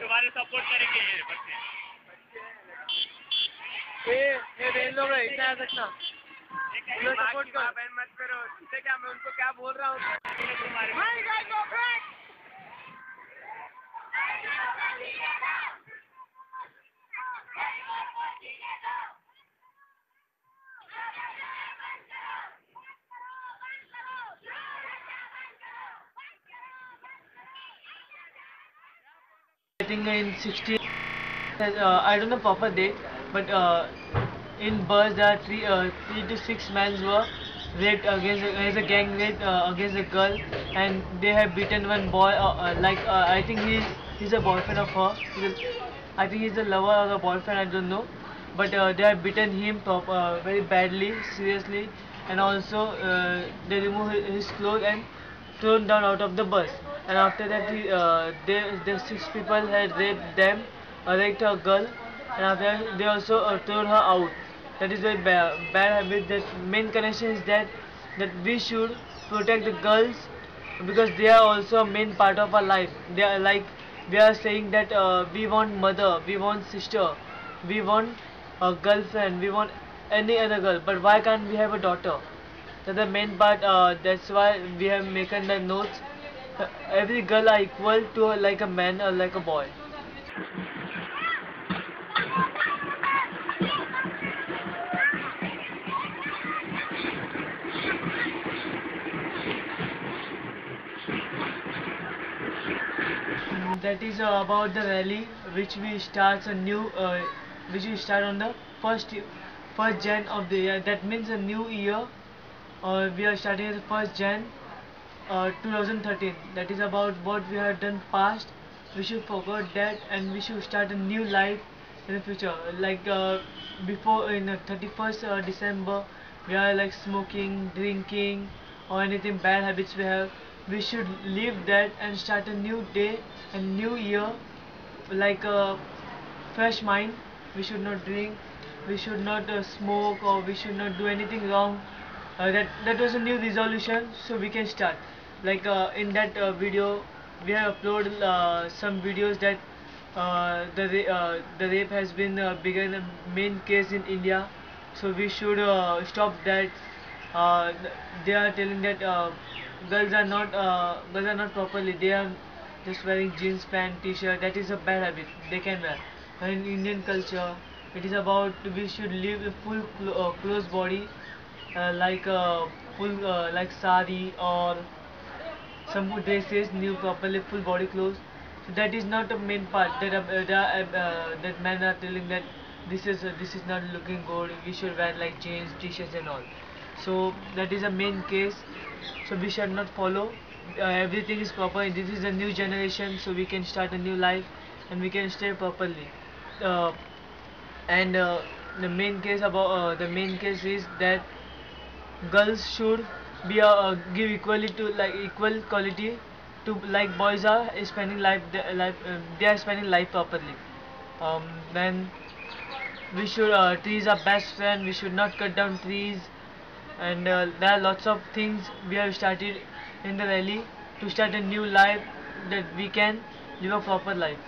तुम्हारे सपोर्ट करेंगे ये बच्चे ये ये रेल लोग इतना आ सकता। सपोर्ट करो। बहन मत करो क्या मैं उनको क्या बोल रहा हूँ? Think in 16, uh, I don't know proper date, but uh, in Burj there are three, uh, three to six men were raped against against a gang rape uh, against a girl, and they have beaten one boy. Uh, uh, like I think he's he's a boyfriend of her. A, I think he's a lover or a boyfriend. I don't know, but they have beaten him prop- very badly, seriously, and also they remove his clothes and thrown down out of the bus. And after that, he, uh, they, the six people had raped them, uh, raped a girl, and after that, they also uh, thrown her out. That is ba- bad habit. That main connection is that that we should protect the girls because they are also a main part of our life. They are like we are saying that uh, we want mother, we want sister, we want a girlfriend, we want any other girl. But why can't we have a daughter? That's the main part. Uh, that's why we have making the notes. Every girl are equal to uh, like a man or like a boy. Mm, That is uh, about the rally which we start a new uh, which we start on the first first Jan of the year. That means a new year. Uh, we are starting the first Jan uh, 2013. That is about what we have done past. We should forget that and we should start a new life in the future. Like uh, before in uh, 31st uh, December, we are like smoking, drinking, or anything bad habits we have. We should leave that and start a new day, a new year, like a fresh mind. We should not drink. We should not uh, smoke or we should not do anything wrong. Uh, that that was a new resolution, so we can start. Like uh, in that uh, video, we have uploaded uh, some videos that uh, the uh, the rape has been uh, a main case in India. So we should stop that. They are telling that girls are not girls are not properly. They are just wearing jeans pant, t-shirt. That is a bad habit. They can wear. But in Indian culture, it is about we should live a full clo- body, like uh, full uh, like sari or some dresses, new properly full body clothes. So that is not the main part. That uh, uh, that, uh, that men are telling that this is uh, this is not looking good. We should wear like jeans, t-shirts and all. So that is a main case. So we should not follow. Uh, everything is proper. This is a new generation, so we can start a new life and we can stay properly. Uh, and uh, the main case about uh, the main case is that girls should be uh, give equally to like equal quality to like boys are spending life their life uh, they are spending life properly. Um, then we should uh, trees are best friend we should not cut down trees. And uh, there are lots of things we have started in the rally to start a new life that we can live a proper life